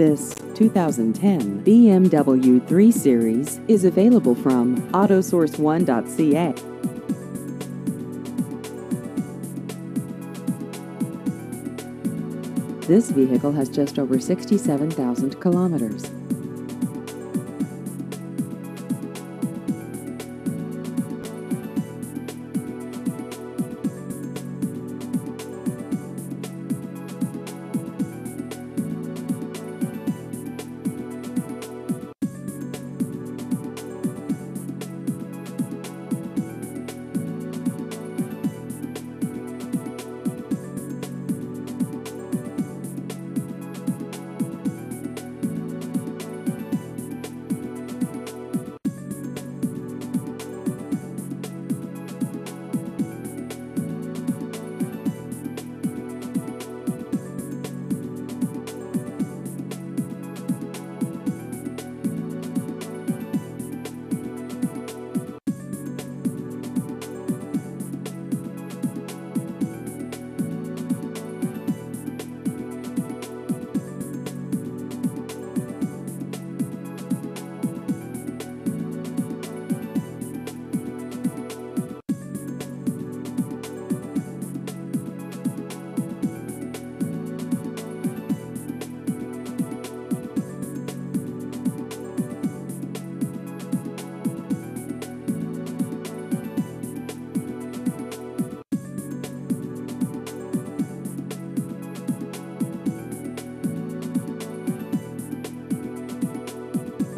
This 2010 BMW 3 Series is available from AutoSource1.ca. This vehicle has just over 67,000 kilometers.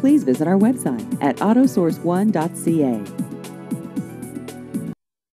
Please visit our website at autosource1.ca.